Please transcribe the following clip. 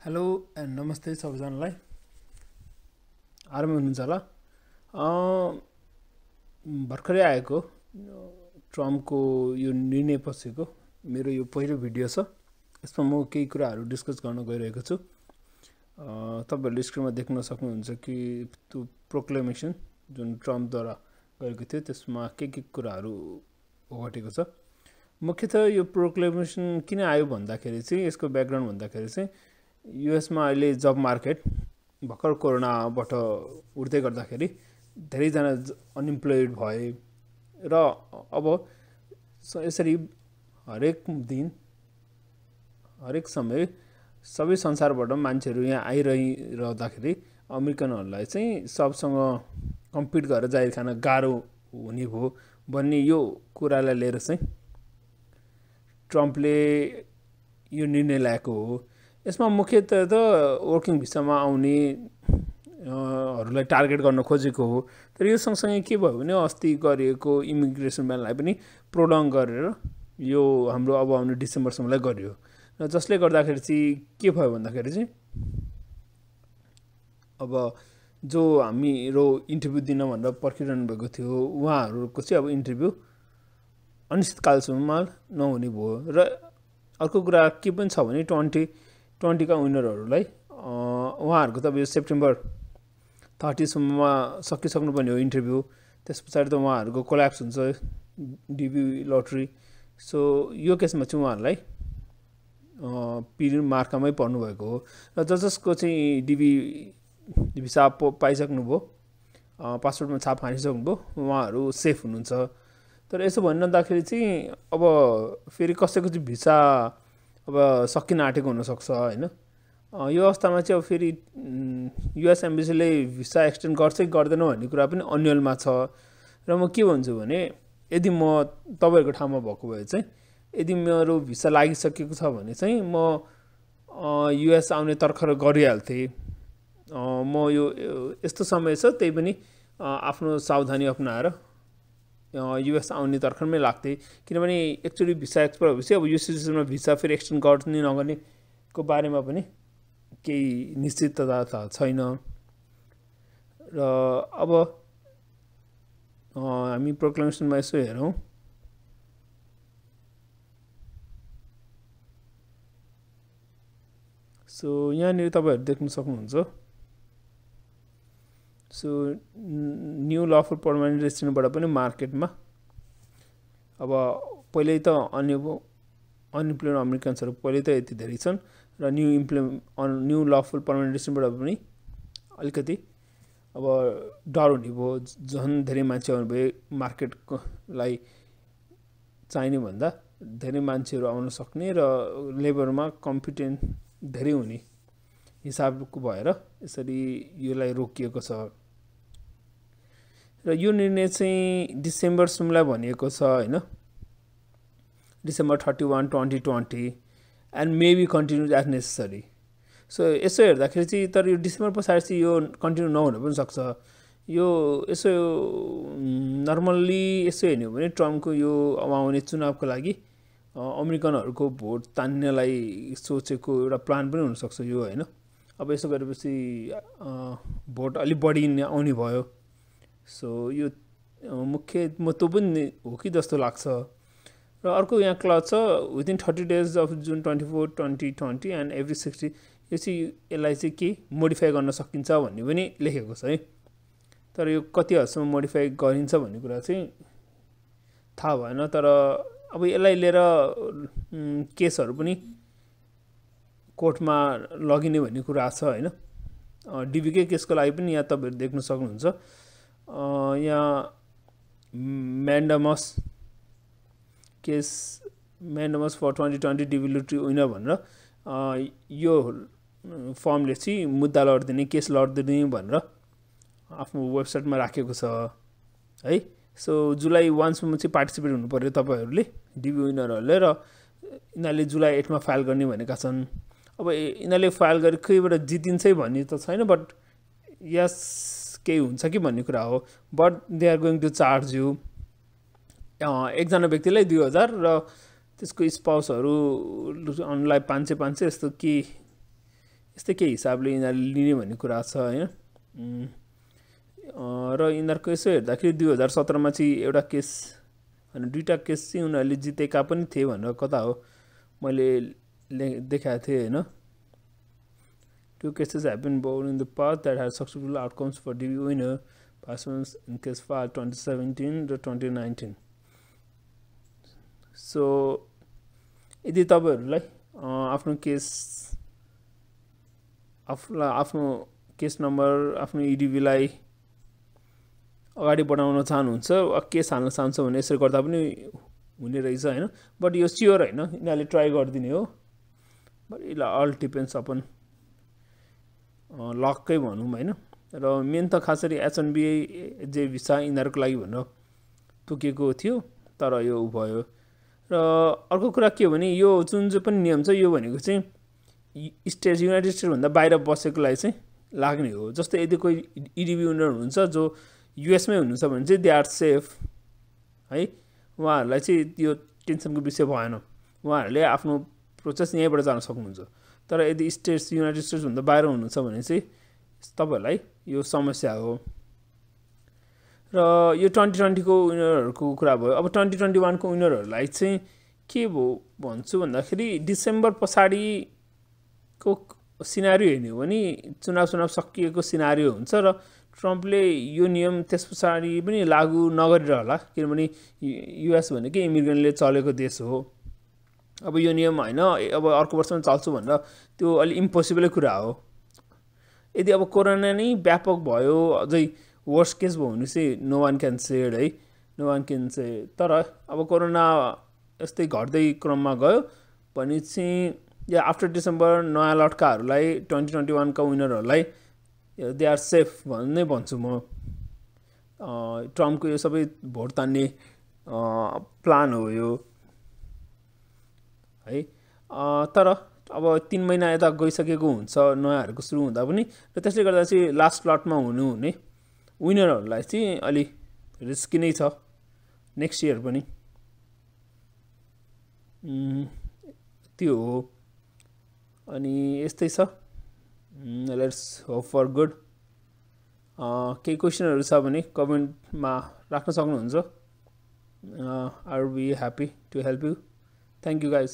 Hello and नमस्ते सबैजनालाई। आरामै हुनुहुन्छ होला? भर्खरै आएको ट्रम्पको यो निर्णय पछिको मेरो यो पहिलो भिडियो छ। यसमा म केही कुराहरू डिस्कस गर्न गइरहेको छु। तपाईँहरूले स्क्रिनमा देख्न सक्नुहुन्छ कि त्यो प्रोक्लेमेसन जुन ट्रम्पद्वारा गरेको थियो त्यसमा के के कुराहरू घटेको छ। मुख्यतः यो प्रोक्लेमेसन किन आयो भन्दाखेरि चाहिँ यसको ब्याकग्राउन्ड भन्दाखेरि चाहिँ युएसमा अहिले जब मार्केट भर्खर कोरोनाबाट उठ्दै गर्दाखेरि धेरैजना अनइम्प्लोइड भए र अब यसरी हरेक दिन हरेक समय सबै संसारबाट मान्छेहरू यहाँ आइरहिरहँदाखेरि अमेरिकनहरूलाई चाहिँ सबसँग कम्पिट गरेर जाहिर खान गाह्रो हुने भयो भन्ने यो कुरालाई लिएर चाहिँ ट्रम्पले यो निर्णय ल्याएको हो। यसमा मुख्यतः त वर्किङ भिसामा आउने हरूलाई टार्गेट गर्न खोजेको हो। तर यो सँगसँगै के भयो भने अस्ति गरिएको इमिग्रेसन ब्यानलाई पनि प्रोलङ गरेर यो हाम्रो अब आउने डिसेम्बरसम्मलाई गरियो। र जसले गर्दाखेरि चाहिँ के भयो भन्दाखेरि चाहिँ अब जो हामीहरू इन्टरभ्यू दिन भनेर पर्खिरहनु भएको थियो उहाँहरूको चाहिँ अब इन्टरभ्यू अनिश्चितकालसम्म नहुने भयो। र अर्को कुरा के पनि छ भने ट्वेन्टी ट्वेन्टीका विनरहरूलाई उहाँहरूको त अब यो सेप्टेम्बर थर्टीसम्ममा सकिसक्नुपर्ने हो इन्टरभ्यू। त्यस पछाडि त उहाँहरूको कोल्याप्स हुन्छ डिबी लटरी। सो यो केसमा चाहिँ उहाँहरूलाई पिरियड मार्कामै पर्नुभएको हो। र जस जसको चाहिँ डिबी भिसा पाइसक्नुभयो पासपोर्टमा छाप हानिसक्नुभयो उहाँहरू सेफ हुनुहुन्छ। तर यसो भनिरहँदाखेरि चाहिँ अब फेरि कसैको चाहिँ भिसा अब सकिन आँटेको हुनसक्छ होइन? यो अवस्थामा चाहिँ अब फेरि युएस एम्बेसीले भिसा एक्सटेन्ड गर्छ कि गर्दैन भन्ने कुरा पनि अन्यलमा छ। र म के भन्छु भने यदि म तपाईँहरूको ठाउँमा भएको भए चाहिँ यदि मेरो भिसा लागिसकेको छ भने चाहिँ म युएस आउने तर्खर गरिहाल्थेँ। म यो यस्तो समय छ त्यही पनि आफ्नो सावधानी अप्नाएर युएस आउने तर्खरमै लाग्थेँ। किनभने एक्चुली भिसा एक्सपायर भएपछि अब यो सिचुएसनमा भिसा फेरि एक्सटेन्ड गर्ने नगर्नेको बारेमा पनि केही निश्चितता त छैन। र अब हामी प्रोक्लेमेसनमा यसो हेरौँ। सो यहाँनिर तपाईँहरू देख्न सक्नुहुन्छ। सो न्यु लफुल पर्मानेन्ट रेसिडेन्टबाट पनि मार्केटमा अब पहिल्यै त अन्य अनइम्प्लोइड अमेरिकन्सहरू पहिल्यै त यति धेरै छन् र न्यु इम्प्लो न्यु लफुल पर्मानेन्ट रेसिडेन्टबाट पनि अलिकति अब डर हुने भयो झन् धेरै मान्छे आउनुभयो मार्केटलाई चाहिने भन्दा धेरै मान्छेहरू आउन सक्ने र लेबरमा कम्पिटेन्ट धेरै हुने हिसाबको भएर यसरी यसलाई रोकिएको छ। र यो निर्णय चाहिँ डिसेम्बरसम्मलाई भनिएको छ होइन? December thirty one twenty twenty and maybe continue as necessary so यसो हेर्दाखेरि चाहिँ तर यो डिसेम्बर पछाडि चाहिँ यो कन्टिन्यू नहुन पनि सक्छ। यो यसो नर्मल्ली यसो हेर्ने हो भने ट्रम्पको यो अब आउने चुनावको लागि अमेरिकनहरूको भोट तान्नलाई सोचेको एउटा प्लान पनि हुनसक्छ यो होइन? अब यसो गरेपछि भोट अलिक बढी आउने भयो। सो यो मुख्य महत्त्व पनि हो कि जस्तो लाग्छ? र अर्को यहाँ क्लज छ within thirty days of June twenty four twenty twenty and every sixty यो चाहिँ यसलाई चाहिँ के मोडिफाई गर्न सकिन्छ भन्ने पनि लेखेको छ है। तर यो कति हदसम्म मोडिफाई गरिन्छ भन्ने कुरा चाहिँ थाहा भएन तर अब यसलाई लिएर केसहरू पनि कोर्टमा लगिने भन्ने कुरा छ होइन? डिबिकै केसको लागि पनि यहाँ तपाईँहरू देख्न सक्नुहुन्छ। यहाँ mandamus case mandamus for twenty twenty डिभिलिटी winner भनेर यो फर्मले चाहिँ मुद्दा लडिदिने केस लडिदिने भनेर आफ्नो वेबसाइटमा राखेको छ है? सो जुलाई वानसम्म चाहिँ पार्टिसिपेट हुनु पऱ्यो तपाईँहरूले डिबी विनरहरूले र यिनीहरूले जुलाई एटमा फाइल गर्ने भनेका छन्। अब यिनीहरूले फाइल गरे खैबाट जितिन्छ भन्ने त छैन बट यस केही हुन्छ कि भन्ने कुरा हो। But they are going to charge you एकजना व्यक्तिलाई दुई हजार र त्यसको स्पाउसहरू पाँच सय पाँच सय यस्तो के यस्तै केही हिसाबले यिनीहरूले लिने भन्ने कुरा छ होइन? र यिनीहरूको यसो हेर्दाखेरि दुई हजार सत्रमा चाहिँ एउटा केस होइन दुइटा केस चाहिँ उनीहरूले जितेका पनि थिए भनेर कता हो। मैले ले देखाएको थिएँ होइन? Two cases have been born in the past that has successful outcomes for DV winner पासमेन्स in case for twenty seventeen र ट्वेन्टी नाइन्टिन सो यदि तपाईँहरूलाई आफ्नो केस आफूलाई आफ्नो केस नम्बर आफ्नो इडिबीलाई अगाडि बढाउन चाहनुहुन्छ केस हाल्न चाहन्छ भने यसरी गर्दा पनि हुने रहेछ होइन बट यो स्योर होइन यिनीहरूले ट्राई गरिदिने हो but it all depends upon लक्कै भनौँ होइन। र मेन त खास गरी एचएनबिए जे भिसा यिनीहरूको लागि भनेर तोकिएको थियो तर यो भयो। र अर्को कुरा के हो भने यो जुन जो पनि नियम छ यो भनेको चाहिँ स्टेट युनाइटेड स्टेटभन्दा बाहिर बसेकोलाई चाहिँ लाग्ने हो। जस्तै यदि कोही इडिबी उनीहरू हुनुहुन्छ जो युएसमै हुनुहुन्छ भने चाहिँ दे आर सेफ है? उहाँहरूलाई चाहिँ यो टेन्सनको विषय भएन। उहाँहरूले आफ्नो प्रोसेस यहीँबाट जान सक्नुहुन्छ। तर यदि स्टेट्स युनाइटेड स्टेट्सभन्दा बाहिर हुनुहुन्छ भने चाहिँ तपाईँहरूलाई यो समस्या हो। र यो ट्वेन्टी ट्वेन्टीको विनरहरूको कुरा भयो। अब ट्वेन्टी ट्वेन्टी वानको विनरहरूलाई चाहिँ के भयो भन्छु भन्दाखेरि डिसेम्बर पछाडिको सिनारी हेर्ने हो भने चुनाव चुनाव सकिएको सिनारी हुन्छ र ट्रम्पले यो नियम त्यस पछाडि पनि लागु नगरेर होला किनभने युएस भनेकै इमिग्रेन्टले चलेको देश हो। अब यो नियम होइन अब अर्को वर्षमा चल्छु भनेर त्यो अलिक इम्पोसिबलै कुरा हो। यदि अब कोरोना नै व्यापक भयो अझै वर्स केस भयो भने चाहिँ नो वान क्यान सेड है। नो वान क्यान से तर अब कोरोना यस्तै घट्दै क्रममा गयो भने चाहिँ या आफ्टर डिसेम्बर नयाँ लट्काहरूलाई ट्वेन्टी ट्वेन्टी वानका विनरहरूलाई दे आर सेफ भन्ने भन्छु म। ट्रम्पको यो सबै भोट तान्ने प्लान हो यो। है। तर अब तिन महिना यता गइसकेको हुन्छ नयाँहरूको सुरु हुँदा पनि। र त्यसले गर्दा चाहिँ लास्ट लटमा हुनुहुने विनरहरूलाई चाहिँ अलि रिस्की नै छ नेक्स्ट इयर पनि। त्यो हो। अनि यस्तै छ। लेट्स होप फर गुड केही क्वेसनहरू छ भने कमेन्टमा राख्न सक्नुहुन्छ। Are be happy to help you thank you guys